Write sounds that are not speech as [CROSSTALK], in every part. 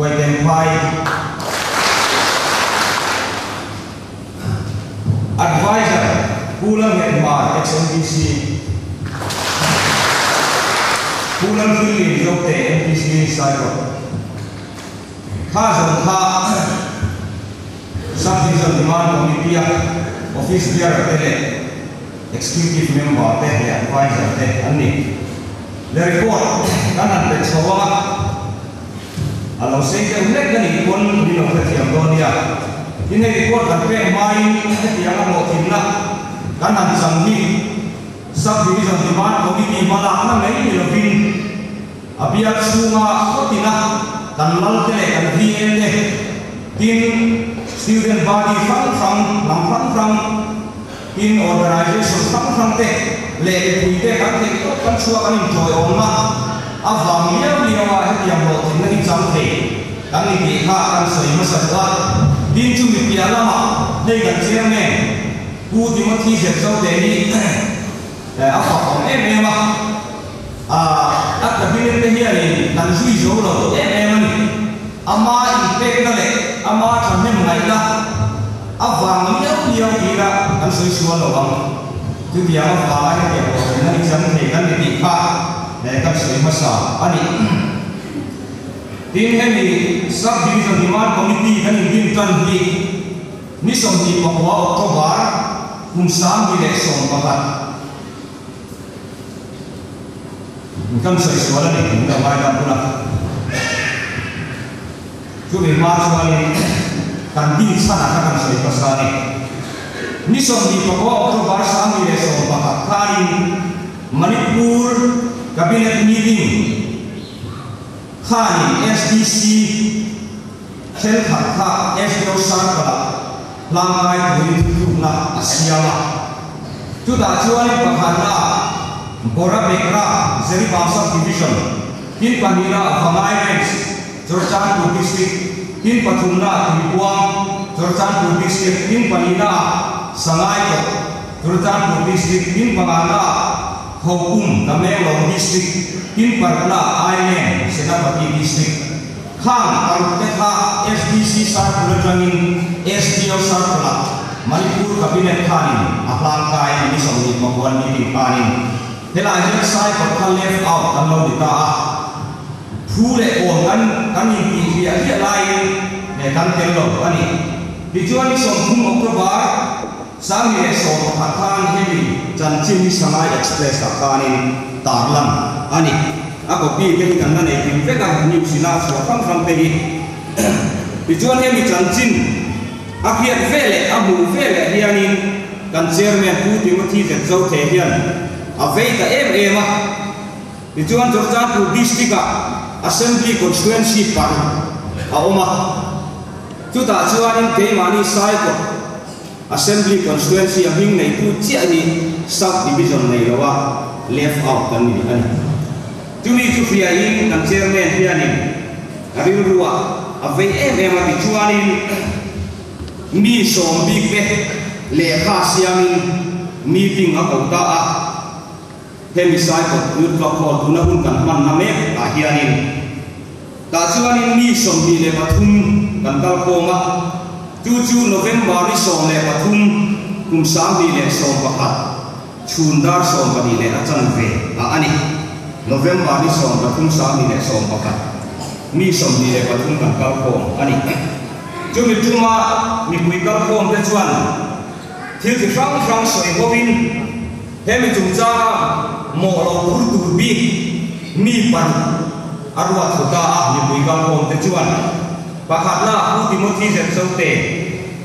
identify advisor ผู้เริ่มเห็นบาท XMPC ผู้เริ่มขึ้นหลีดยกเตะ MPC ไซโรค่าสัมภาษณ์ Subdivision Demand Committee Office Chair Tele. Executive Member เตะ Advisor เตะอันนี้ The report นั้นเป็นชาวะ alo nét cái này quân đi làm cái lo ka thiam do nia in hei ko ka pe mai ka thiam la mo thim la kan han sang ni sub division di ban ko ni ma la nó mai ni lo pin à bây abia sunga ko ti na kan lal te le kan vi en le tin student body phang phang lam phang phang in organization phang phang te le le pui te thế te ko kan chua kan in thoi om ma อาฟามีเลียวว่าให้ยามโลถึงนั่นจังเทดังนี้ที่ข้าการสวยมาสักว่าดินจุ่มเปียละมาในกันเชียงเนี่ยกูที่มันที่เสียเจ้าเดนี่แต่อาฟาของเอ็มเอ็มอ่ะอ่าอัตบินเนี่ยนี่นั่นช่วยโจโลเอ็มเอ็มนี่อามาอีเป็กนั่นแหละอามาทำให้มันไหลละอาฟามีเลียวอีละอันสวยชวนเราบ้าง chứ vì ông phá cái kiểu nên chấm thì các vị vị phá ne kan sui ma sa ani. Tin he ni sub division demand committee kan ni bin tan hi ni som october kum sam bi le som pa ka kan sui suan ni da mai da pula. Tu ni ma ni kan din sana ka kan di october sam bi le som pa ka kain manipur cabinet meeting. Khani SDC kha FDO sarkala langai thoi thukna asiala chu da chuan pakhana bora bekra zeri bangsa division kin panira phamai range chorchanpur district kin pathumna thipuang chorchanpur district kin panira sangai ko chorchanpur district kin pangana Hukum Tamelong District Kin Parla Island Senapati District Khang Aruteka SDC Sarpula Jangin SDO Sarpula Manipur Kabinet Khanin Aklang Kai Ini Somni Mabuan Meeting Khanin Hela Ajak Sai Kota Left Out Kalau Dita Pule Om Kan Kan Ini Dia Dia Lain. Ne Kan Telo Ani Dijuan Ni Somkum Oktober Sami Eso Katan Hemi chân chim samai express akanin tarlam ani ako pi ke kan na ne pin ve ka ni sina so kam kam pe ni ti chuan he mi jan chin akhiat vele abu vele hianin kan chairman pu ti mo thi ze zo the hian a ve ta em em a ti chuan jor cha pu district assembly constituency par a oma chu ta chuan in ke mani sai ko assembly constituency a hing nei tu chi ani sub division nei lawa, left out kan ni ani tumi chu fia in kan chairman fia ni. Ari ruwa a ve em em a bi chuanin mi som bi pe le kha siamin meeting a ko ta a. Hemi sai ko ut va ko tu na hun kan man na me, a hianin ta chuanin mi som bi le pathum kan dal ko ma. จูจูโนเวมบาริสองเลปทุมกุมสามดีเลสองประพัดชูนดาร์สองปดีเลอาจารย์เวอ่ะอันนี้โนเวมบาริสองปทุมสามดีเลสองประพัดมีสองดีเลปทุมกับเก้าโคงอันนี้จูมีจุมามีคุยกับโคงเป็นชวนทิลที่ฟังฟังสวยโควินเฮมิจุจ้าหมอเราพูดดูบีมีปันอารวาถุตามีคุยกับโคงเป็นชวน bahana ku timothy zem sote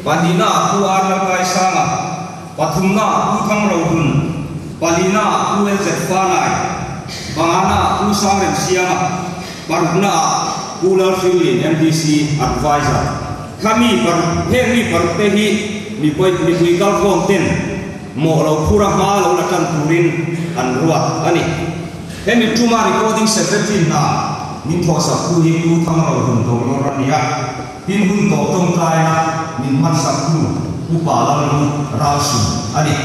wanina ku arlakai sanga pathumna ku thangrodun palina ku elzetfanai bangana ku sangren sianga baruna ku lalfilin mdc advisor kami baru heri baru tehi mi poi mi pui kalfong ten mo lo pura ma lo lakan purin an ruat ani hemi tuma recording secretary na min tho sa khu hi ku thang ro hun to ro ra nia tin hun to tong tai na min man sa khu ku pa la lu ra su ani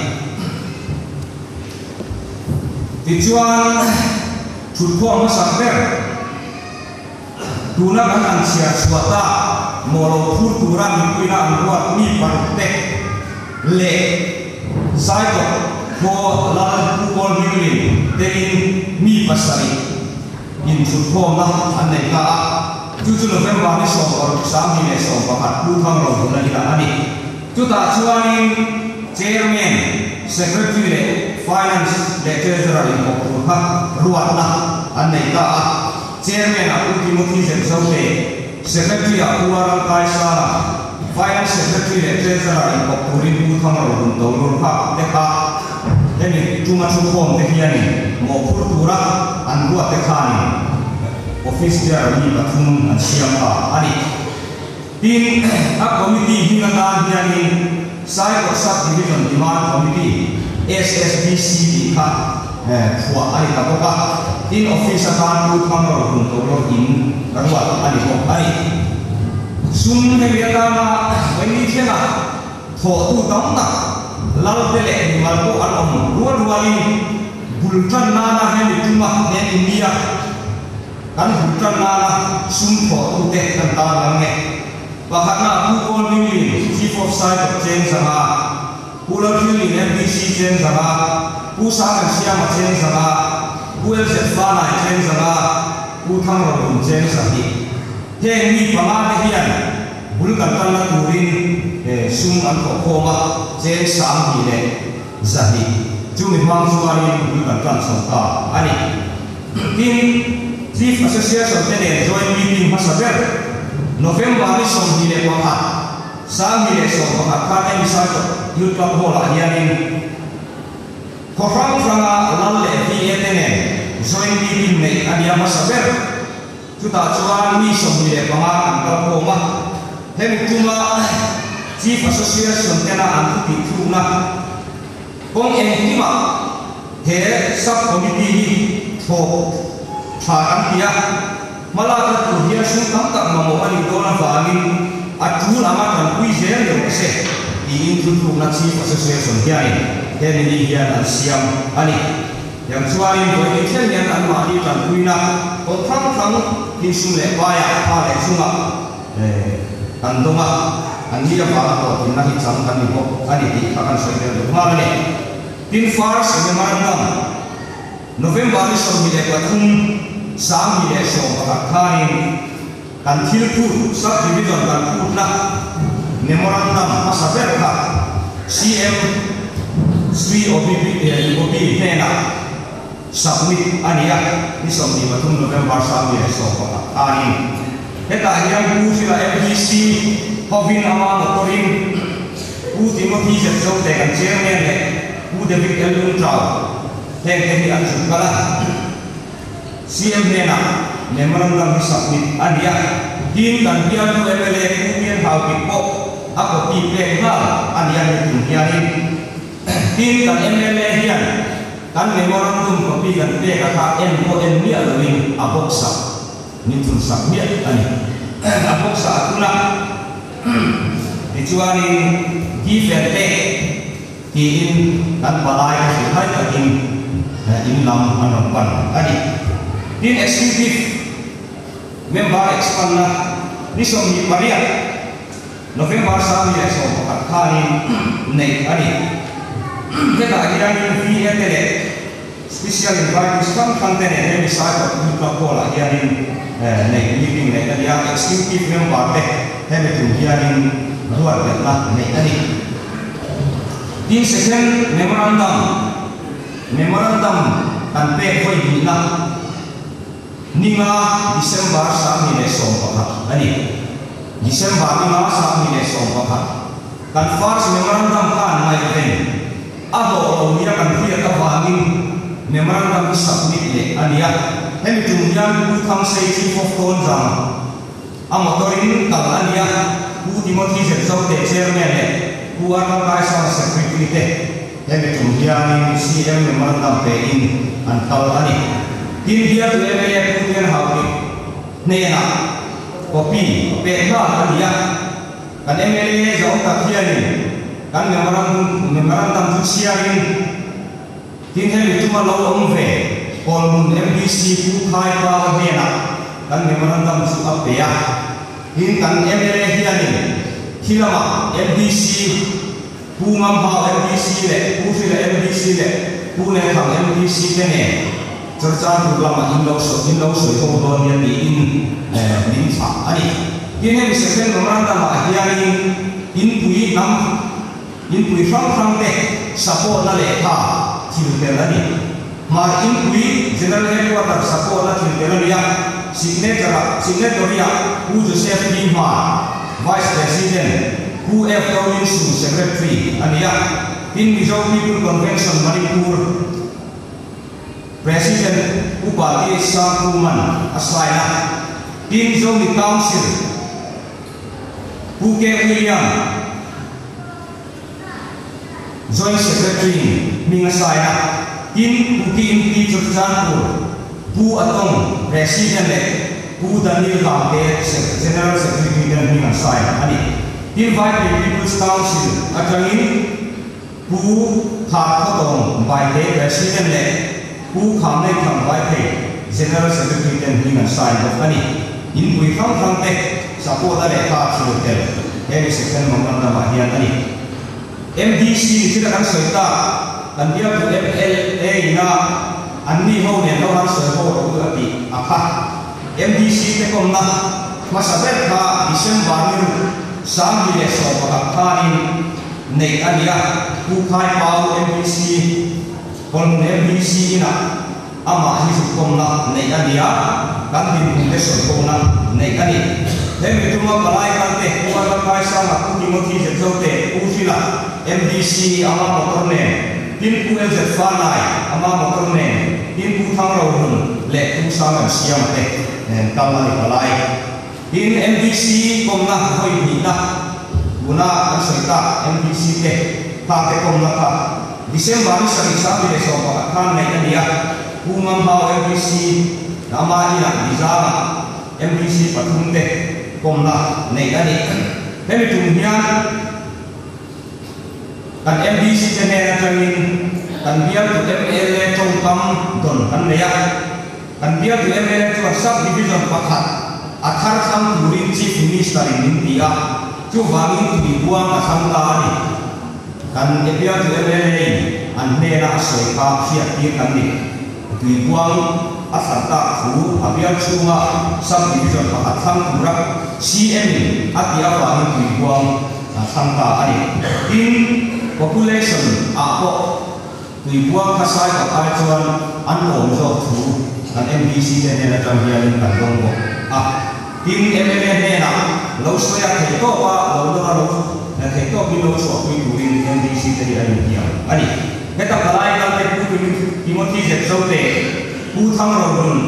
ti chuan thut ko ma sa ber tuna kan an sia suata molo phur turan kuina an ruat mi parte le sai ko ko la ku bol mi te in mi pasari nhìn sự phong na anh này ta. Chú chú lúc em vào đi sống ở sáng thì này sống và mặt lưu thăng rồi là đi là anh ấy chú ta chú anh chairman secretary finance để treasurer này một cuộc họp ruột là anh này ta. Chairman là cũng tìm một khi dành sau này secretary là cũng là tài sản finance secretary để treasurer này một cuộc họp ruột thăng rồi cũng đầu luôn họp để ta Jadi cuma cukup dekhian ni, mau pura anggua dekhan ni. Office dia ni batun siang ah, ani. Tin a komiti hingan dia ni, saya bersab division demand komiti SSBC ka, eh, kuat ani tak apa. Tin office akan tu kamera untuk lo in kerja ani kok ani. Sumber dia lama, ini dia lah, thọ tu đóng nặng lalu tele marko al om dua dua ini bultan nana yang cuma yang India kan bultan nana sumpo utek tentang langit bahkan aku kon ini chief of side of change sama pulau ini MBC change sama pusat Asia change sama pulau Jepang change sama ผู้ทั้งหมดเช่นสัตย์เทมีประมาทเฮียน bul kan kan na turin e sum an ko ko ma chen sam hi le za hi chu mang su ani. Bul sa ta ani tin chief association te ne join meeting ma sa ber november ni som hi le ko ha sam hi le som ko ha ka ne mi sa ko yu ka ho la hian ko rang ranga lal le vi etene join meeting nei ania ma saber chuta chuan mi som an ka ko ma thế mình tung là chỉ phát xuất hiện cái là ăn bị thương là con em đi mà thế sắp có đi đi thuộc thả ăn kia mà là cái tuổi hiện xuống tắm tắm mà một anh đó là và mình à chú là mà thằng quý dễ liệu sẽ đi in thương thương là chỉ phát xuất hiện xuống kia này thế mình đi hiện là siam anh ấy yang suami boleh kalian anak di dalam kuina, kau terang terang di sungai bayar paling. Ko tin na hi chang kan ni ko ani ti ka kan soi de ma ne tin far se me mar na november ni so mi le ka thum sang mi le so ka khanin kan thil tu sub division kan tu na memorandum asaber ka cm Sri OBB OBB Tena submit ania. Ni som ni matung November sa mi so ko ani heta yang bu sila FGC hovin ama motorin bu Timothy te kan chairman le bu David Elun Trau te te ni an kala. CM Nena memorandum ni submit ania din kan dia tu MLA kumian hau pipo ako pi pe ha ania ni tungianin din kan MLA hian kan memorandum kopi kan pe kata en ni alwin aboksa ni tun sak ni ani aboksa atuna dicuani give and take ki in kan balai ka si hai ka in lam anon pan ani din executive member expand na ni som ni paria November sa mi so ka kani nei ani kita akhirnya vi etele special invite kam kantene ne misal ko ka kola hianin ne meeting ne kan ya executive member te hebe tu hianin luar kata ne ani din second memorandum. Memorandum kan pe foi di na ninga December sa mi ani December ninga sa mi kan first memorandum kan event ado omia kan pia wangin memorandum submit le ania hem tumyan ku tham sei chief of ton jam amotorin kal ania ku timothy se so te chairman le ku ar ka sa secretary te hem tumyan cm memorandum pe in an kal ani tin dia tu eme ku tian hau ni. Ne na kopi pe ha ania kan MLA jauh tak dia ni. Kan memorandum memorandum siarin tin he tu ma lo ong ve kol mun MPC pu khai pa ve na kan memorandum su ap ya tin kan MLA hian ni hilama MPC pu ngam ba MPC le pu si le MPC le pu le khang MPC ke ne cerca tu lama in lo so in lo so ko do ni ni in ni fa ani tin he second memorandum ma hian in in pui nam in pui phang phang te support na le ha thil te ani ma in pui general headquarter support na thil te ani ya signature signatoria who Joseph Lima vice president who F. Colin Su secretary and ya in Mizo People Convention Manipur. President Upati Sakuman Aslaina in Zomi Council Puke William. Joint secretary Mingasaina in Puki MP Churchanpur Pu Atong President le Pu Daniel Kampe General Secretary dan Hingan Sai ani invite the People's Council atangin Pu Kha Khatong by the President le Pu Kham le Kham by the General Secretary dan Hingan Sai of ani in Pui Kham Kham te support le Kha Chilu tel Hemi Second Mongkan Nama Hian ani MDC kita kan serta lambiak na anni ho ne no har se ho ro la ti apa MDC te kom na masabe ka December ni sam ni le so ba ka ni nei ania ku khai pau MDC kon MDC ina ama hi su kom na nei ania kan ni le so ko na nei ani Demi tuma balai kante kuwa kai sama ku ni mo ti je zote ku fila MDC ama motor ne tin ku el zet fa nai ama motor ne tin ku thang ro hun le ku sa ngam siam te en kam la ni palai tin MDC kom na hoi ni na guna an sai ta MDC te ta te kom na ta December ni sa sa bi le so pa kan nei ania ku ngam ha MDC nama ina bizara MDC pathum te kom na nei ani hemi tum hian kan chene na changin kan biar tu MLA trong kam don. Kan leya kan biar tu MLA tu sub division pakhat athar sam durin chief minister in India chu wangin tu buang asam ta ni kan biar tu MLA an ne na soi ka khia ti kan ni tu buang asam ta khu abiar chunga sub division pakhat sam turak CM atia wangin tu tangka ani in population a po ribuan ka sai ka kai chuan an om zo thu an MBC ne ne chuan hian in kan dong ko a tin MMA ne na lo so ya ke to pa lo do ro na ke to bi lo so ku ku in MBC te ya ni ya ani ne ta kalai ka te ku ku Timothy Jackson te ku thang ro dun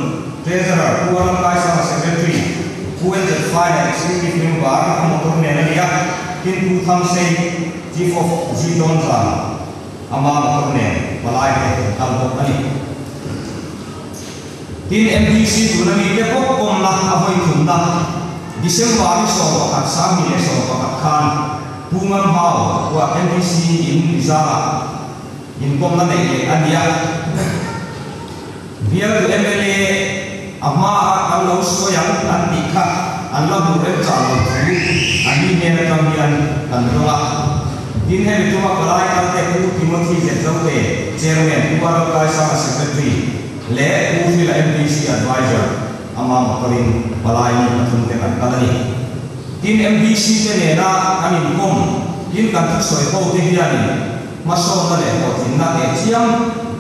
treasurer ku an kai sa secretary ku en the finance ni ni bar ka mo to ne ne ya tin pu thang sei chief of Zidon San ama makorne malai ke talbo ani tin MDC tunani ke ko kom na ahoi thunda December ni so ka sami ne so ka khan. Pungan hau wa MDC in bizara in kom na ne ania biar MLA ama ang lo so yang an dikha an lo bu re cha lo thu ani ne na kamian kan rola din he tuma kalai kal te ku Timothy je zote chairman uparo kai sa secretary le ku fil MDC advisor ama makorin balai ni pathum te kan kalani din MDC te ne na amin kom din kan thu soi ko te hiani maso na le ko tin na e chiam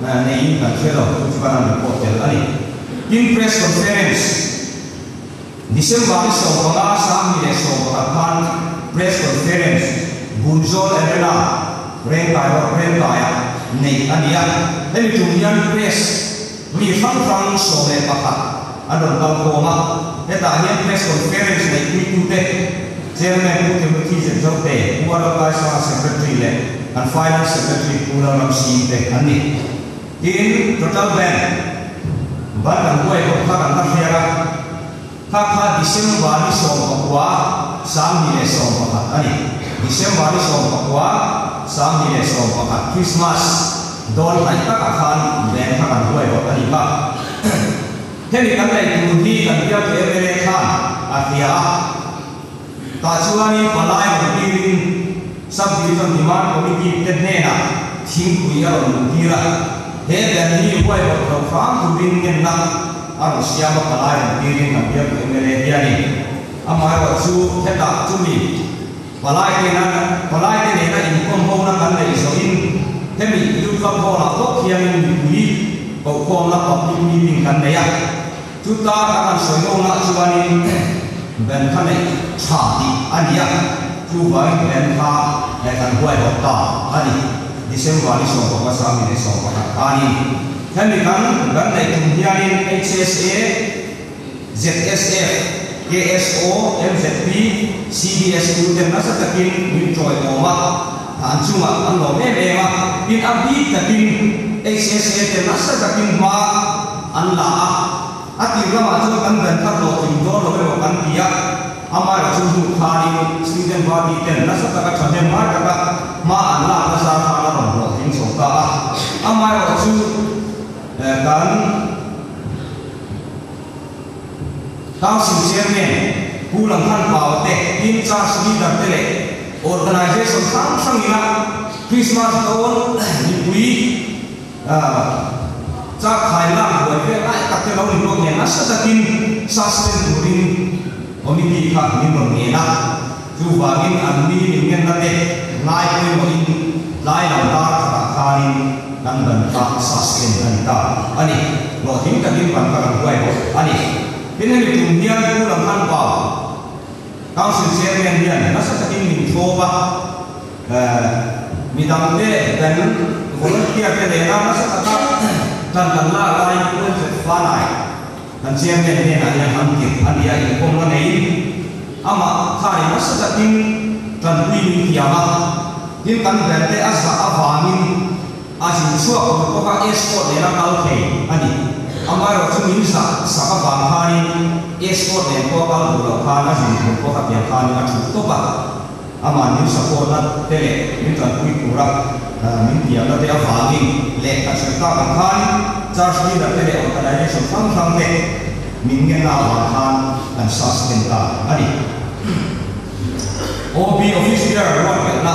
na nei kan felo tu kana ko te ani din press conference. December so ko na sa mi le so ko kan press conference bunzol erena ren kai wa ren kai nei ania hemi tum yan press mi fang fang so le pakha adon dal ko ma eta hian press conference nei ku ခါခါဒီဇင်ဘာလဆောင်ပါကွာစာမီနဲ့ဆောင်ပါခါအဲ့ဒီဇင်ဘာလဆောင်ပါကွာစာမီနဲ့ဆောင်ပါခါခရစ်မတ်ဒေါ်လိုက်တာခါလည်းခါကတွေ့တော့အဲ့ဒီပါတဲ့ဒီကံတဲ့ဒုတိယကံပြတဲ့လေခါအဖျားတာချူဝနီဘလိုင်းဒီရင်းစပ်ဒီကံဒီမာကိုဒီတက်နေတာချင်းကိုရအောင်ဒီရာဟဲ့တယ်ဒီဘွယ်တော့ဖာမှုရင်းနဲ့နာ ano siapa palayan piring ang biya ko emere hiyani amai wa chu heta chu mi palai ke na palai ke ne na in kom ho na kan le so in temi yu ka ko la ko khiam in bui ko ko la pa pi mi min kan ne ya chu ta ka an so yo na chu ani ben ka ne cha ti an ya chu ba ben ka le kan huai ho ta ani December ni so ko sa mi ni so ko ta ani ท่านมีคำรัฐในกลุ่มยานิน HSA ZSF KSO MZP CBS ดูเต็มนักตะกินวินจอยโอมาฐานจุงอ่ะอันโลเมเมมาปินอับดีตะกิน HSA เต็มนักตะกินมาอันลาอาทิตย์ละมาจุงกันเดินทัดโลกินโดโลเมวกันเดีย हमारे चुजु खानी सीजन वादी तेन न सता का छने मार का मा अल्लाह का साथ आना रहो तीन सौ का हमारे चुजु là kan tang sin siam ne hu lang khan paw te kim cha sri dar te le organization sang sang ina christmas on ni pui à cha khai la hoi ve ai tak te lo ni lo ne na sa ta kin sa sen durin committee kha ni lo ne dù chu ba gin an ni ni ngen na te lai ko in lai la ta kha kha ni kan ban ta suspend kan ta. Ani lo him ka din ban ka hoi ani Ini ni kemudian pulang tanpa Council Chairman dia nasa sa king coba midang de dan volunteer ke de na nasa kata dan dan la lai. Pun se falai dan chairman dia na yang hampir dia yang kom na nei. Ama kai nasa sa king dan wi kiama din kan berte asa awamin asin suak ko ka escort de na kal ke ani amai ro chung in sa sa ka ba khani export ne ko ka lu kha na jin ko ka pya khani a ama ni sa ko na tele ni ta kui kura min dia na te a fa ni le ka sa ka ka khani charge ni da tele organization sang sang te min nge na wa khan an sustain ta ani OB office there ro na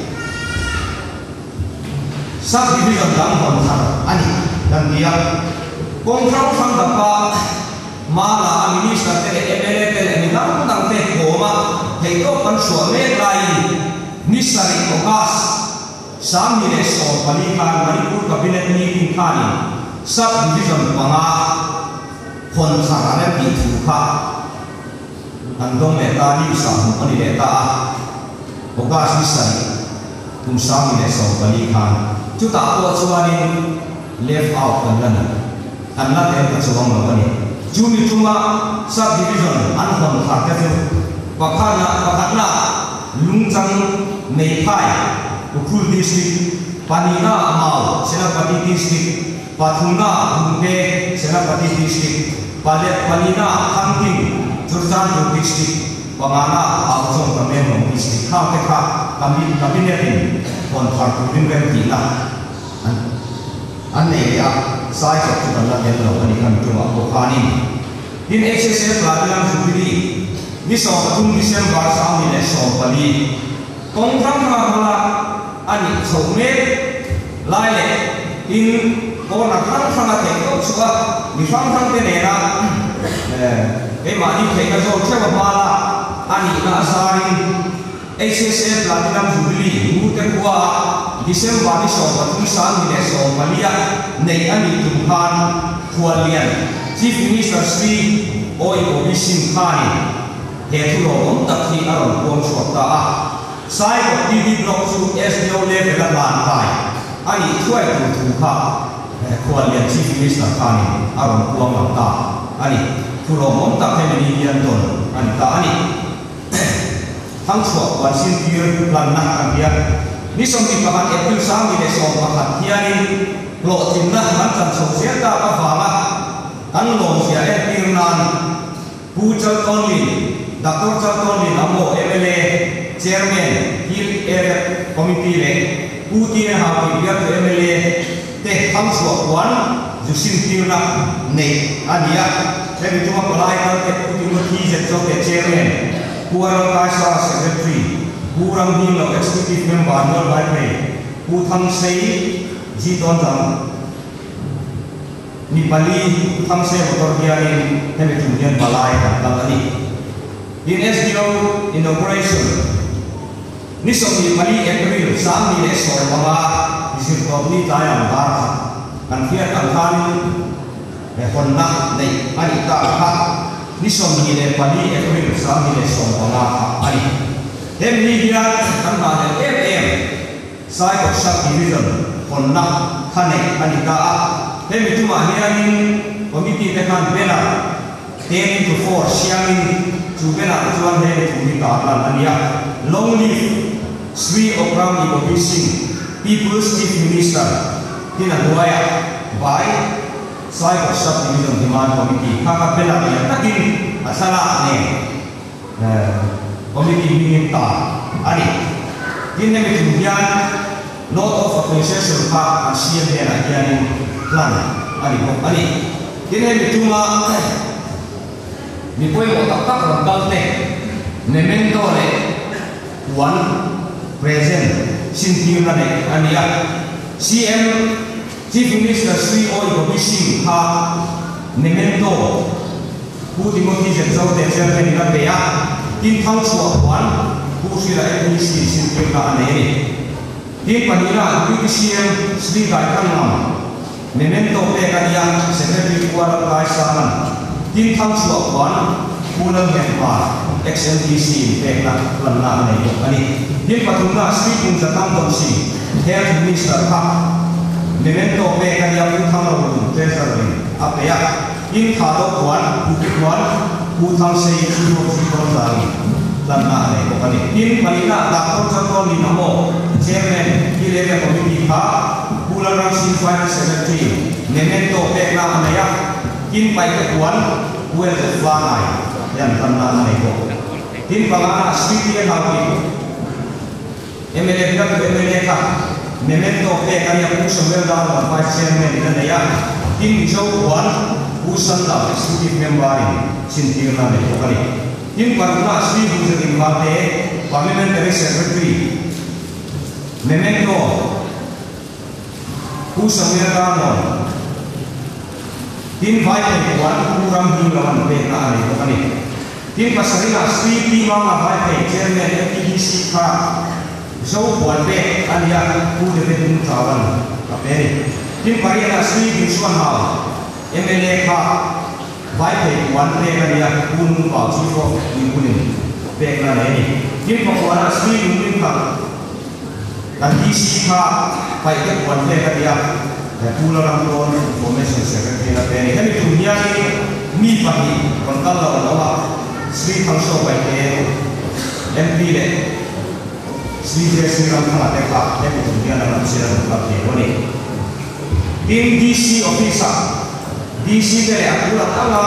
sa bibigandang pamaharani ng iyak. Kontraw sang dapa, mala ang minista tele ebele eh, eh, eh, tele ni namun ng te goma, heito pan suame nisari okas, sa mineso palitan maripur kabinet ni kumpani, sa bibigandang panga, kontraw na pituha, ang dong meta ni sa mga nileta, okas nisari, kung sa mineso palitan, chu ta ko chuani left out kan lana anna te ta chuang lo ani jumi chunga sub division an hon kha ka ju pakhana pakhana lungchang nei phai ukhul district panina amao senapati district pathuna bungpe senapati district palet panina khangting churchan district ประมาณน่ะเอาจงกับเมียหนุ่มอิสติข้าวเทค่ะกำมินกำมินเนี่ยเป็นคนถอดคุณเป็นแบบตีนะอันนี้อะสายกับจุดนั้นเดี๋ยวเราอันนี้กันตัวบุคานิดินเอ็กซ์เซสลาดิลังสุบิลีมิสองคุณมิเซมบาร์สามีเนี่ยสองปลีกองทัพมาพละอันนี้สมเมตไล่อินโกนักขันขันเทงก็สุขมีฟังฟังเป็องนะเออไอ้มาดิเทงก็โจทเชื่อว่มาละ sarin HSF Platinum Jubilee mu te kuwa December ni so pa tung san ni le so malia nei ani tum khan thualian Chief Minister Sri Oi Obisin Khani he thu lo om tak thi aron kom chhuat ta a sai ko TV block chu SDO level la lan pai ani thuai tu thu kha thualian Chief Minister Khani aron kom ta ani thu ro mom ta ke ni hian ton. An ta ani ทั้งสวดวันสิ้นเดือนลันนักกันเดียนี่สมติประหารเอพิลสามีในสองประหารเฮียนี่โลจินนะมันจันทร์สงเสียตาประฟาละอันโลเสียเอพิลนันผู้เจ้าต้นลีดักตอร์เจ้าต้นลีนัมโมเอเวเลเชอร์แมนฮิลเอเรคอมมิตี้เลผู้ที่หาวิทยาเอเวเลเตะทั้งสวดวันจุสินพิลนักเนอันเดียแต่วิจุมาปลายกันเตะผู้ที่มาที่เจ็ดเจ้าเตะเชอร์แมน Kuarang Kaisa Secretary kurang ni lo executive member no bai pe ku thang sei ji ton jam ni pali thang sei motor dia in heme tu dian balai kan ta ani in SDO inauguration. Ni so ni pali april sam ni le so baba isir ko ni ta yang bar kan fiat kan kan e hon na nei ani ta ha ni so ni le pali april sam ni le so baba ani hem ni dia kan ma de em em. Sai ko sha division kon na khane a. Hem tu ma ni ani committee te kan bela. 10 to 4 siangin chu bela chuan he chu ni ka lan ania leave Sri Okram Ibo Bising People's Chief Minister. Tina Duaya. By sai ko sha division demand committee ka ka bela ya takin asala ne committee meeting ta ani tin ne mi hian note of an siam he na hian plan ani ko ani tin ne mi tuma mi poi mo tak tak dal ne ne mento le one present sin tiu na ne ya. Cm Chief Minister Sri Oi Bobby Singh ha Nemento Hu Timothy Jetsau Tetsia Penina Bea Kim Thang Chua Kwan Hu Sri Lai Hu Sri Sin Pim Ka Ane Kim Panira Hu Kisiam Sri Lai Kang Nam Nemento Pe Kadiya Secretary Kuala Lai Saman Kim Thang Chua Kwan Hu Nam Hen Pa XLTC Pe Kna Lam Na Ane Ani Kim Patumna Sri Kung Jatam Tom Singh Health Minister Ha memento me kaya yung thango ng tesa rin apaya yung talo kuan kuan utang sa iyo ng tanda lang na ay ko kani yung malina takot sa ko ni namo chairman kilele ko ni pa bulan ng 570 memento me na kaya yung pa kuan well the fly yan tanda na ay ko yung pangana speaking ng ako MLA ka MLA ka memento pe ka ya pu samel da vice chairman na ya tin jo kwan usan da executive member in sin tirna ne ko kani in parna sri bujati mate parliamentary secretary memento usan me da no tin vai pe wan kuram hi lawan pe na ne ko kani tin pasarina sri ti ma so buat dek alia ku dek pun kawan kaperi tim pari ala sui bin suan hal MLA ka vai pe wan dek alia ku nun ba chi fo ni ku ni dek na ne ni tim pa wan ala sui bin nin ka kan hi si ka pai dek wan dek alia ya ku la ram don information secretary na pe ni kan tu nya ni mi pa ni kon ka la la sui phang so pai ke MP le sri je sri ram kha te ka te dunia na ram sira ka ke ni in DC officer DC te akura tanga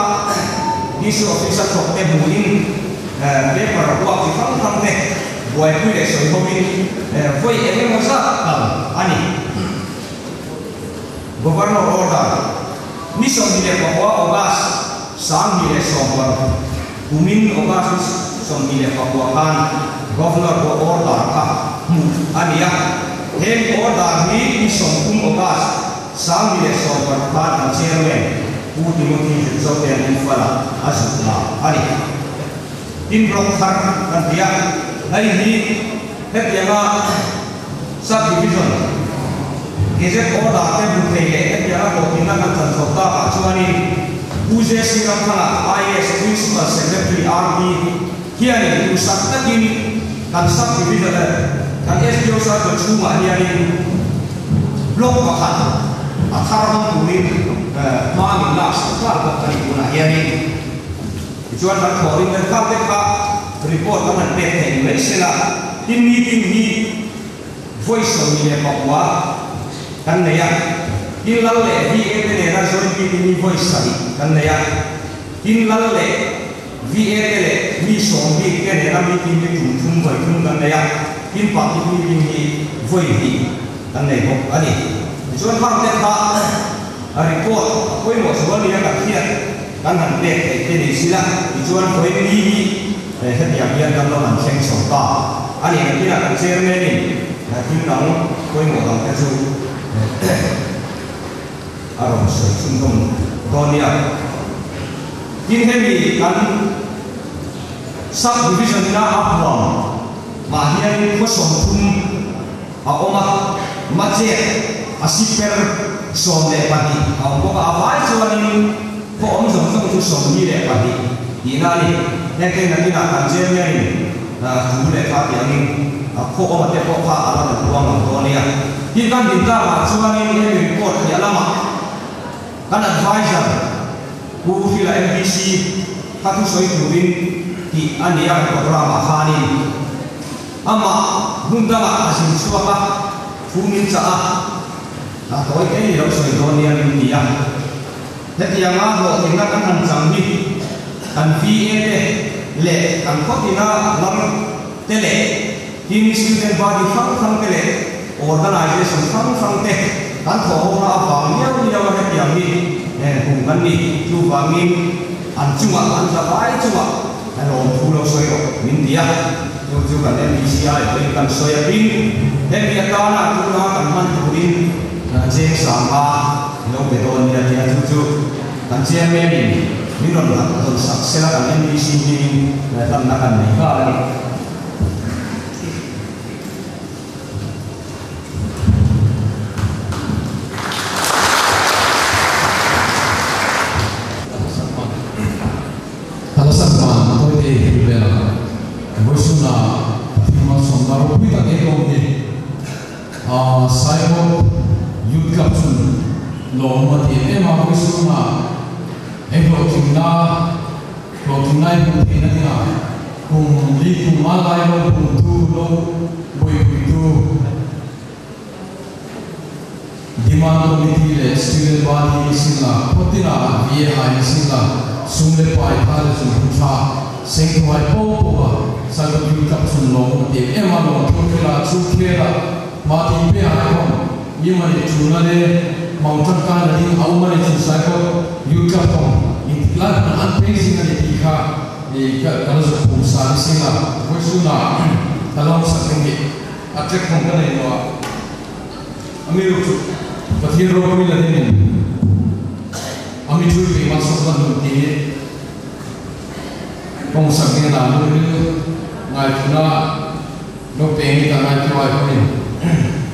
DC officer tok te buin paper wa ki phang phang te buai pui le soi ho min foi ele mo sa ani governor order ni som ni le ko wa ogas sang som wa umin som ni le ko wa kan governor ko order ka mu ani ya hem order ni ni som kum ogas sang ni le som kan ang chairman pu timothy so te ni fala asutla ani in rong thar kan dia ai ni het yama subdivision gazette order te bu the le et ya ko tin na kan chan so ta pa chuani uje singa khala is principal secretary rb hiani tu sak takin kan subdivision kan sdo sa ko chuma hiani blok pa khat athar ham tunin ma min la sa ka ka kan kuna hiani chuan kan khorin kan khau te kha report an pek thei mai sela tin meeting voice of ni le pakwa kan ne ya tin lal le vi e te ne na join meeting ni voice sai kan ne ya tin vì cái này vì sống vì cái này là vì kinh tế trùng thùng với thùng gần đây ạ kinh bạc thì vì kinh tế với vì gần đây không Anh đây cho anh bằng tên ta anh đây có quay một số lý là hiện đang hẳn đẹp để cái này xí lạ thì cho nên với vì vì để hết điểm hiện đang lo hẳn xem sống to ở đây khi là đang xem lên mình là kinh đóng quay một lòng cái dù ở rồi sửa xung công con đi ạ ini kan subdivision na apron mahian kosong macet asiper som pati aku ka awai chuan ni om som itu tu pati ina ni ne ke na ini, na kan je ini ni om te ko pa ala na tuang ya kan kan advisor bu phi la f b c ta thu soi thu bin ti ani a ko ra ma khani ama hum da ma asin suwa ma fu min cha a na toi ke ni lo soi do ni an ni a thế thì mà họ thì nó đang ăn chẳng đi ăn phi em lệ lệ ăn có thì nó lắm thế lệ khi mình student body phăng phăng thế lệ organization phăng phăng thế ăn thổ ra vào nhiều nhiều cái điểm đi na ba miao ni ya ha ya mi ne hung kan ni chu ba mi an chunga an sa bai chunga ai lo thu lo soi ro min dia chu chu kan ne PCI ko kan soi a bin he mi ta na tu na kan man tu din na je sa ma lo be don ni dia chu chu kan che me ni ni ron la ton sak se la kan ni si ni na tam na kan ni ka ni Alasan 어, 사이버 윷값은 너무한테 애매하고 있으나 애플 중나 또 중나의 문제는 kung di kumalayo kung tulog mo'y pito. Dimano mitile sile bani sila potina vieha sila sumle pa ay pare sumpucha sengto ay popo ba sa kapitap sunlong di emano tukila tukila mà thì bây giờ không? Nhưng mà chúng ta đây mong tất cả là những hậu mà chúng ta có yêu cầu không những là anh thấy gì là gì cả, thì cái cái sự phụng sản sinh là với số [CLEARS THROAT] là ta lo sản sinh đi à chắc không cái này nó anh yêu chú và thiên rồi mình là thế này. Anh yêu chú vì mà sản sinh được thì không sản sinh là nó ngài chúng ta nó tiền là ngài cho ai không Mm-hmm.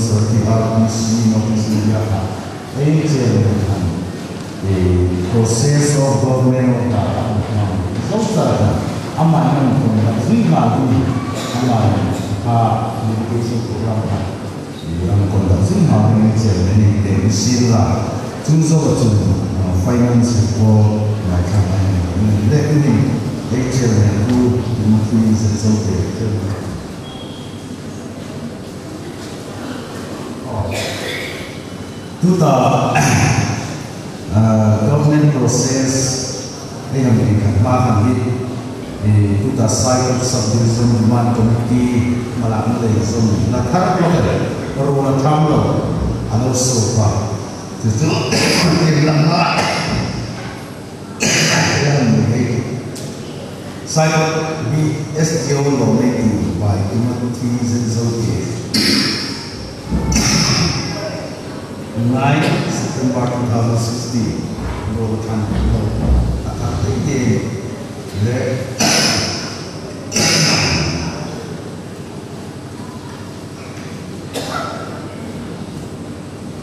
Wysoki Altíssimo Nosso Senhor, entendam processo governamental. Ou seja, amanhã não vai vir nada, amanhã a educação programa. Yang kondisi hari ini jadi dari sila tunjuk tunjuk finance for mereka ini. Ini ini, eksternal itu mungkin sesuatu. tuta uh, government process ay ang pinagkakbahan din eh tuta cycle subdivision man committee malang na yung zon na tarap mo kaya pero na tarap mo ano so pa tuto kailang na kailang mo kaya cycle BSDO law making by Timothy Zenzotier 9 September 2016 no country no atake de le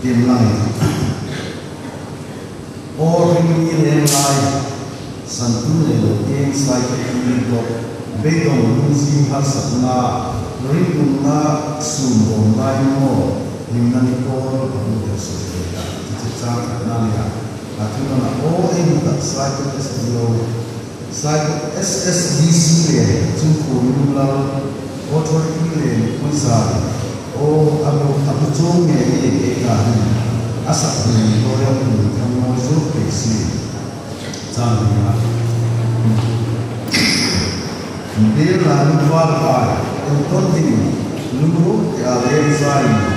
dim light or hingin dim light santune lo dim light hingin lo bedong musim hasat na rindu na sumbong na imo nyumbani kwao kujasogelea kititaka nani ya lakini na all in that cycle is zero cycle SSDC ile tuko nyumla watu ile kwanza o abo abutonge ile kani asa ni bora kama zote si tanga Bila lupa lupa, untuk ini, lupa ya dari saya.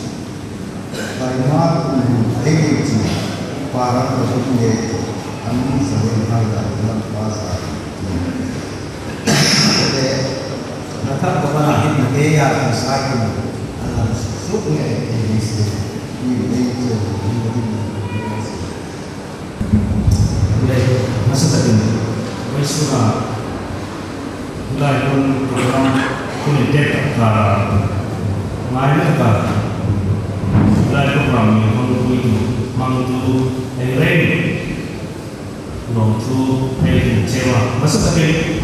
Karma ekiti para kutunge amun sahiha dharma pasa. Jadi kata kepada kita dia akan sakit alam sukne ini sih ini itu ini masa tadi Malaysia mulai pun program kulit dekat ngai dekat programmi con cui quando è ready non tu hai diceva ma so sapere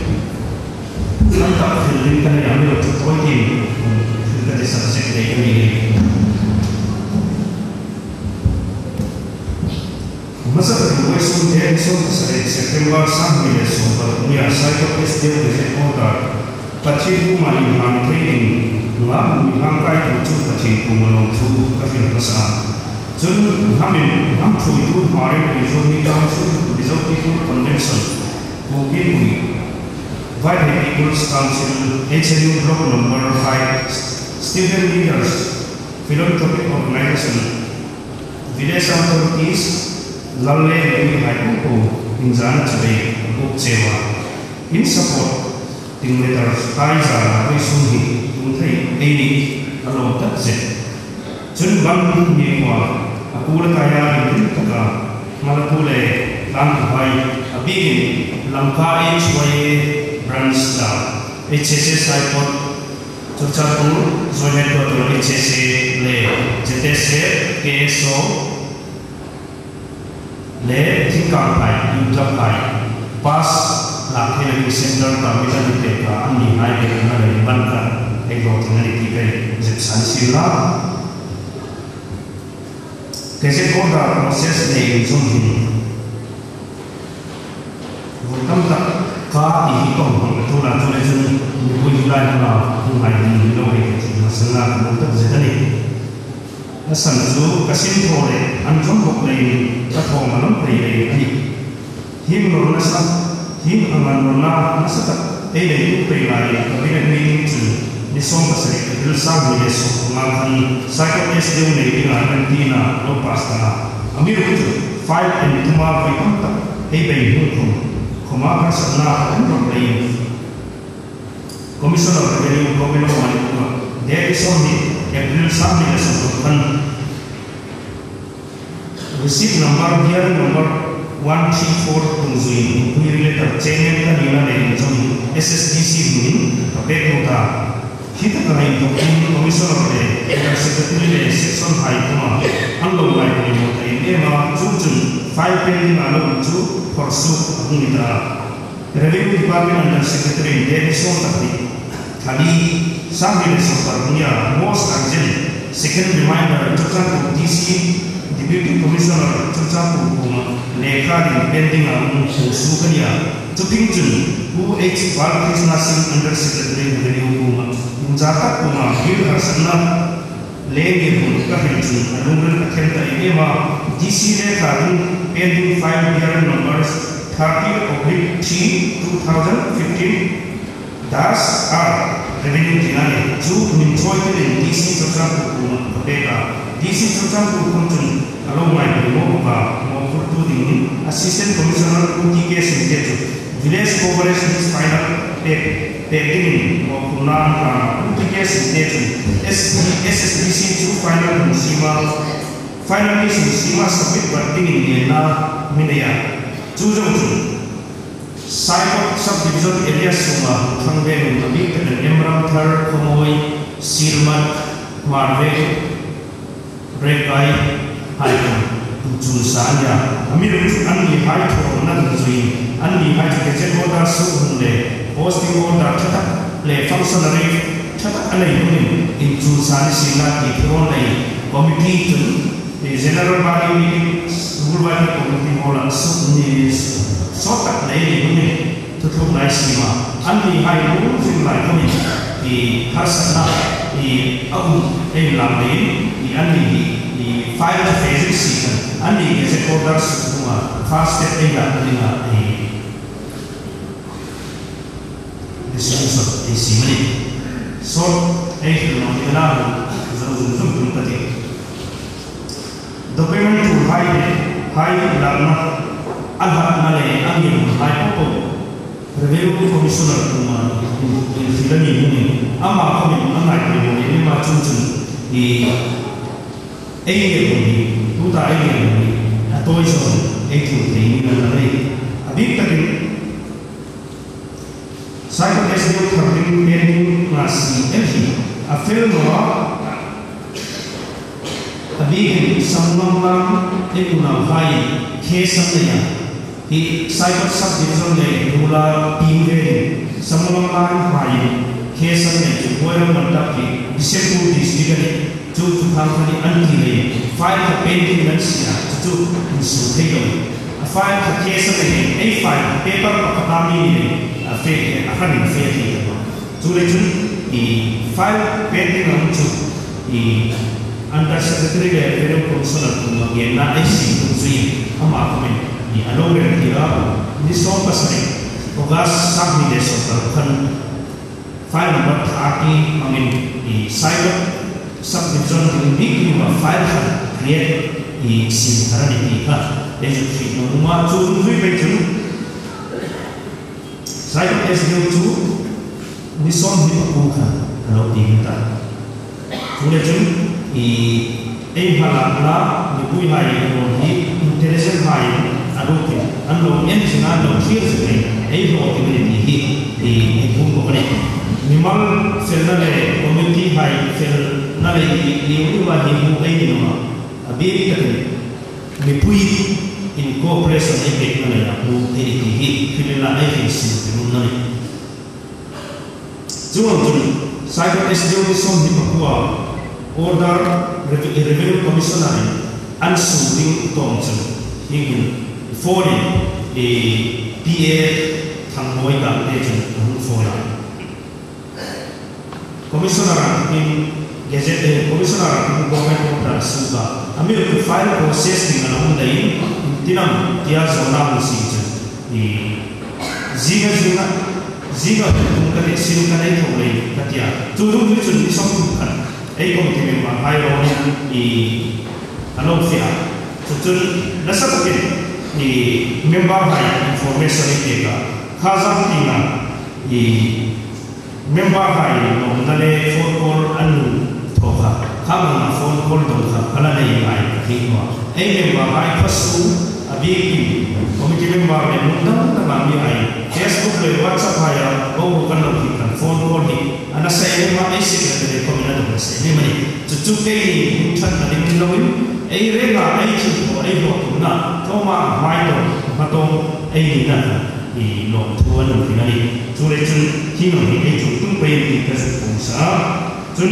quanta fedeltà ne avevo tutto oggi fedeltà di stata sempre dei miei ma so che questo è un sotto sarei sempre un sangue adesso per cui sai che questo è un esempio da 立ち踏まい判定員 Nuhama mihangkai tuju kaji kumulong tu kaji kasar. Jun hamin ham tu itu hari itu ni kau tu result itu convention. Kogi mui. White Head Eagles Council HLU Block Number 5 Stephen Leaders Philanthropic Organization Village Authorities Lalle Nui Hai Kuku Inzan Chade Buk Sewa In support tingletar tai sa koi sung hi tung thai ei ni alom tak se chun bang ni ni wa apura ta ya ni ta ka mala pule lang bhai abi ni lampa e chwaye branch da hss ipod चर्चा को सोने को तो अच्छे से ले जितने से के सो ले ठीक काम पाए युद्ध पाए पास làm thế này xem đơn và bây giờ được để và ăn mì hai để nó lấy văn cả để có thể lấy đi về dịp sáng siêu lắm. Cái sẽ có cả process này trong hình một tâm tập có ý còn không thu là thu lên dân những vui chúng ta là không phải những lâu này chỉ là sân là một tập dễ đấy nó sản xuất cái sinh thổ này ăn trong một này các thổ mà lắm thầy này hiếm rồi nó sao Him Amanullah nasatak Elay Upilay Kabinagmiling Tsu Nisong Kasari Ilsang Mileso Ngangani Sakit Es Deunay Ila Nandina Lopas Tana Amir Kutu Fight and Tuma Vaikanta Ebay Hulkum Kumakan sa na ang problema Komisyoner dari Gobernur Maluku There is only April Sambil Sasukan Receive number here number untuk lain. Komisioner Revenue Gobernur Manipura, dia isoni April sampai disebutkan receipt number dia number 134 tungzuin ini related chain kan ina dari macam SSDC ini tapi kita kita kena itu ini komisioner de kita sekretari de section high kuma ando mai ini mau ini mah jujur five pending alo itu pursue kita revenue department under secretary de so tapi kali sambil sebenarnya most urgent second reminder tentang DC deputy commissioner tentang hukum lekha di pending ang susukan ya tuping jun who h Krishna Singh under secretary revenue hukum mencatat kuma bil harsana lenge pun kahil jun alumran akhenta ini ma DC lekha di pending file year numbers 30 oblique 3 2015 das R revenue dinane ju min choite in DC tentang hukum peka DC tentang hukum jun alo mai mo ba mo furtu ding assistant commissioner uti ke sintetu village corporation is final pay paying mo kunan ka uti ke sintetu SSDC ju final musima final is musima submit berting in na minaya. Jujung tu, Saikot subdivision area semua Thangbe Nabi dan Emram Thar Komoy Sirmat Marve rekai hai tu chu sa ya ami ru chu an ni hai tho nan zui an ni hai ke chen ho da su Hunde posting ho da cha le functionary cha ta ale ni in chu sa ni si la ki thro le committee tu general body meeting rule by committee ho la su ni so ta le ni ni tu thu lai si ma an ni hai ru zin lai ni ke se order su ma fast step ei la ni na di distribution di sini. So ei tu no ni la zum zum zum tum kati document to hide hide la na al ha na le ang ni hai ko review commissioner kuma في بني المؤمن أما قوم أما المؤمن إما تنتن أيهم توضع أيهم أتويسهم أيهم تيمين الأري أبيك تكن سايكو تسبوت خبرين بيرين ناسي ألفي أفير نوا أبيك سمنام نام إكونا وخاي كيسن نيا هي سايكو سب ديزون نيا دولا تيم samnamamahan hai khesan ne chu boyam manta ki december district chu chu khang ni anti le file ka painting nan sia chu chu su thei lo a file ka khesan ne a file paper ka khatami ni a fe a khan ni fe ni chu le chu i file painting nan chu i antar secretary ga federal council of the na isi chu ama kame ni alo ga ni ra ni so pasne tugas sahmi desa terbukan file number party angin di cyber subdivision angin di kelima file kan create di sini karena di tiga dan jadi nomor cuma cuma itu cyber SDU itu misalnya dipakukan kalau diminta kemudian di eh halaklah dibuih hari ini intelijen hari ini අලුත් අනුලෝමයෙන් සිනාන උපශීර්ෂනේ ඒ වෝතිමේදී ඒ පුංගොනේ නිමල් සෙන්නලේ committee හයි සෙල් නලේ නියුතුවාහි මුගේනවා අබේරිකතේ මෙපුයි in cooperation e pecone la punti di quella la efficiency non noi Zuantun cyber SDO son di Papua order revenue commissioner and soothing Thompson Hingin sorry thì tia thằng mối cả để chúng không sorry commissioner in gadget de commissioner in government of the suba ami ko file process ni na hunda in tinam tia zona mu si chu ni ziga ziga ziga tum ka de sin ka de thole ka tia chu chu chu ni som ka ei ko ti me ma hai ro ni i alo fia chu chu na sa ko ke えー、メンバー会インフォメーションミーティ、カーザンティが、えー、メンバー会のなれフォンコールアンとか、カムのフォンコールとか、カラダ以外の、えー、メンバー会パス ki committee member ne nundang ta ma mi ai Facebook le WhatsApp haya oh kan lo kita phone call ni ana sa ile ma ai secretary ko mina do sa ni mani tu tu ke ni than na ni lo ni ai re ga ai chi ko ai lo tu na to ma mai do ma to ai ni na ni lo tu an ni na ni tu le tu hi no ni ai tu tu pe ni ka su ko sa tu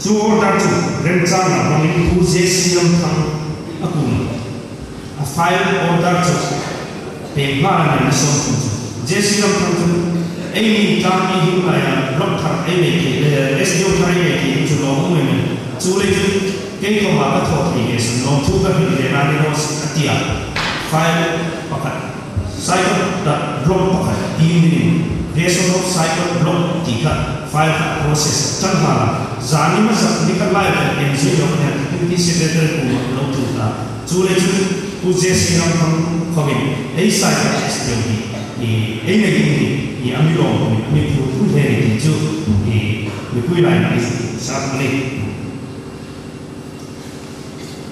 Zur dazu rencana memiliki posesi yang agung. A file or dazu pengarang yang disambut. Jesi yang tentu ini kami himaya lokar ini esnyo kami ini jual umum. Zure itu kita mahu tahu ini sebelum juga hidupan ini harus hati-hati. File pakai. Saya tak blok pakai. Ini. Besok saya blok tiga. Fire process chẳng mà giá ni mà giật đi cắt lại để em dưới đó này cũng đi xe đến đây cũng lâu từ ta chú lên chú tu dễ sinh năm không không biết ấy sai cái sự điều gì thì ấy này cái gì thì anh đi lòng mình phụ phụ thế này thì chú thì mình quy lại này sao không đi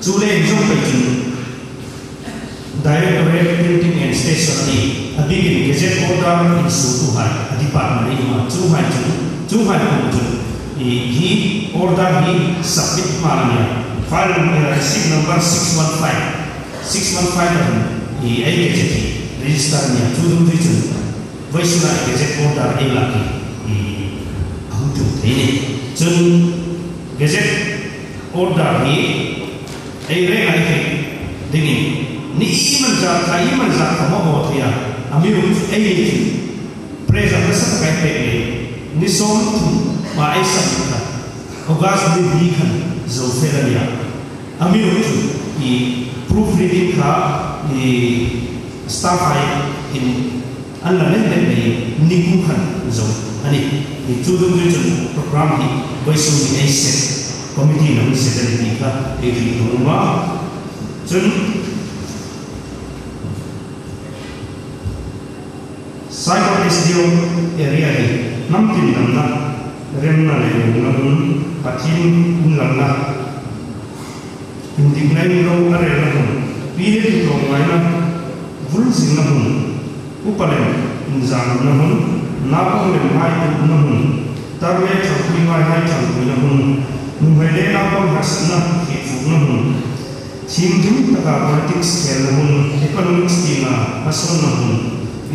chú lên trong phải chừng direct rail printing and stationery a big in gazette program in sutuhai a department in ma chu hai chu He order he submit malnya file number receipt number 615 615 he ai gazette register nya tu dum tu chu voice na gazette order ai la ki i ahun tu thei ni chun gazette order ni ai re ai ke dingi ni iman ja ka iman ja ka mo mo thia amiru ai ni presa presa ka pe ni ni som tu ma ai sa ta ogas ni bi kan zo fe la ya amiru tu i proofreading ka i staff ai in an la len len nei ni ku kan zo ani ni chu dum ni chu program ni bai su ni ai set committee na se ta ni ka e ki tu ma chun. Cyber SDO area ni nam tim nam na remnaleungaun patin unlanna indignai lo arela hun pire ti tongaina vulsinna hun upalem inzanna hun napalem haituna hun tarwe thaklingai hai thaklinga hun nuhaile napal hasna kifuna hun Sindhu taka politics kela hun economics tina asona hun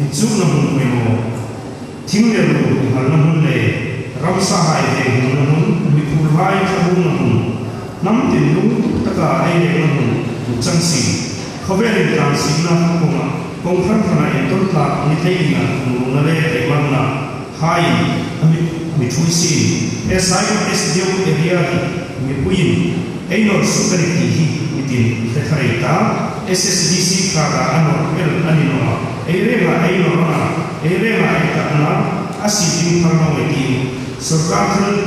insu na hun kwe mo, timlemu halnahun le ramsahai te hunahun lipulhai kahunahun nam tinlung taka ai lenahun changsi khavel tan sinna konga kongkhan khana e tolta ni theina nuruna le te manna hai ami mi thui si e sai es deu e ria mi puin ei no sukari ti hi itin khareita SSDC ka ga ano el ani no e re ma e no na e re ma e ta na asi tin phang no e ti sarkar thal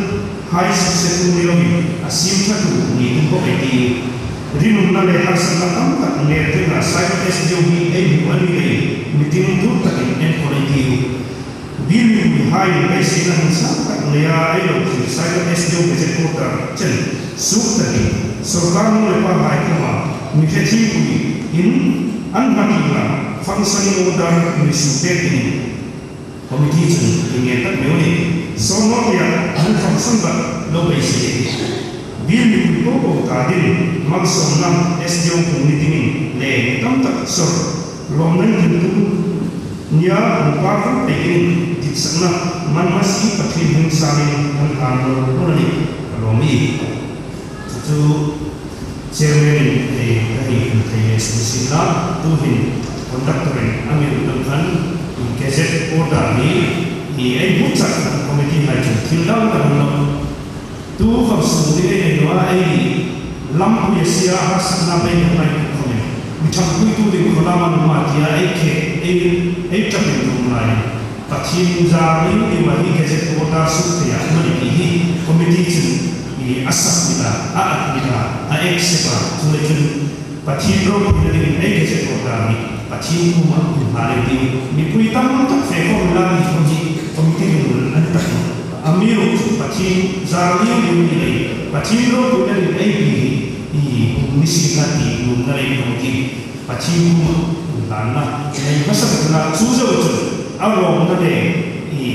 hai se tu ni lo asim tha tu ni ko ti rinum na le har sa tam tak ne te na sai es dio hi e ni ani le mi tin tu tak en Bivim hai pe silang sampai mulia ayo saya mestiu pece kota cen sukta sertang lepa hai kama mikhachi kuni in an makina function modar misuteti komiti chen ingeta meuni sono ya an function ba lo pe silang Bivim koko kadin magsonam SDO community ni le tamtak sor lomnan kintu nia pa ka pe ni ti sana man masi patri hung sa ni an an lo ni lo mi tu chairman ni hin conductor amir dan gazette order ni hai tu kham su ni no ku yesia na no mai ko ne mi cham ku tu de ko lama no ma ti ai ke ai ai chap ni no mai pathim za ni ni ma ni gazette order su te ya ma ni hi committee chu ni asak ni la a at ni la a ek se pa tu le chun pathim ro ni ni ai gazette order ni pathim ku ma ku ha le ni tam tak fe ko la ni ko ni committee ni an tak amiru pati zarali ni ni pati ro ni ai bi ni misi ka ni no na ai ko ki pati ku na na ni masa ka na chu zo chu a ro na de i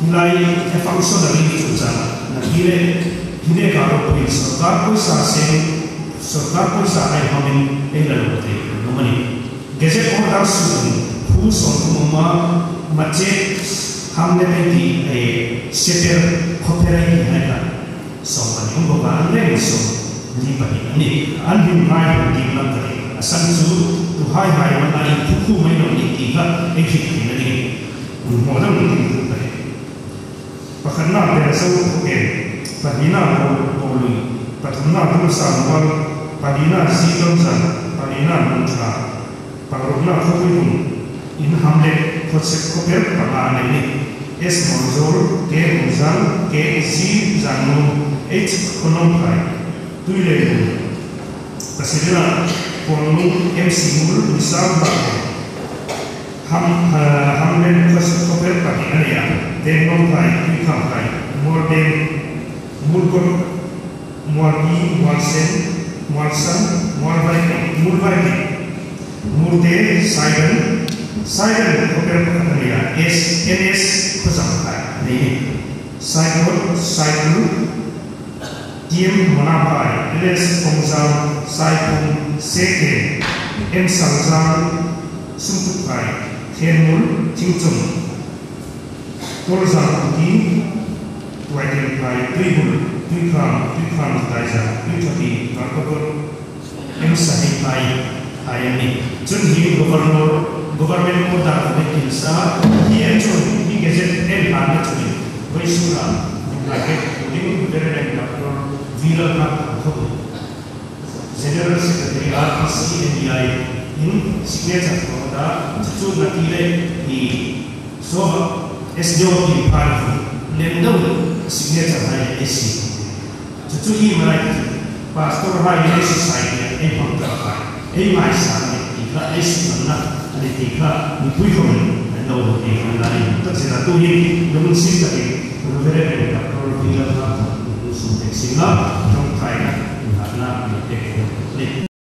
nilai e function da ni chu cha na hire hire ka ro ko sarkar ko sa se sarkar ko sa ai hamin ai la ro te no mani gazette order su hu son ko ma mache हमने में भी ए सेटर खोपेरा ही है ना सो बनी हम लोग आने में सो ni alhim hai ko ki lan ta asan su tu hai hai wan na tu khu mai no ni ti ba ek ki ki na ni mo da ni tu ta pa khan na pe sa ko ke pa ni na ko ko lu pa tu na tu sa mo wa pa ni na si ko sa pa ni na mo sa pa ro na ko ko ni in ham le ko se ko pe pa na ni es mo zor ke mo sa ke si zan no et konom kai do Guilherme. Está seguindo? Quando MC Mul Nisam Bakhe. हम आ, हमने फ़सल को फिर पकड़ लिया देवों भाई विक्रम भाई मोर देव मूल को मोर की मोर से मोर सन मोर भाई ने मूल भाई ने मूल देव साइडन साइडन को फिर पकड़ लिया एस एन एस खुशम भाई नहीं साइडन साइडन Jim Monampai, Alex Pongzang, Saipung Seke, M. Sangzang, Sumtupai, Thiên Chiu Chung, Tôi rằng ký Ngoài tiền tài tuy hụt, tuy phạm, tuy phạm tài giả, tuy thật đi và cơ quân Em sẽ hình tài tài em đi Chân hiểu governor, government mô tả của bệnh kiểm xa Khi em chuẩn, khi kể dân em bán được chuẩn Với số là, là cái của những người đơn em đọc 0,48 central secretary CNDI in signature for the Chittoor நத்தியிலே தி சோஹா எஸ்டிஓபி பாரதி லெண்டம் signature ஹை எஸ்சி சித்தூர் இ மராய் பாஸ்டர் ஹை எஸ்சி சைடியா ஏ பந்தா ஹை ஏ மாய் சாமி இக்லா எஸ்சி மன்னா அலி திக்லா நிபுய் கோமன் லெண்டோ ஹை ஹண்டாரி தசிரா தூயின் லெமன் சிக்தரி ஒரு வெரே வெரே கப்ரோல் பிலா その歴史が日本海が今くら見てくることに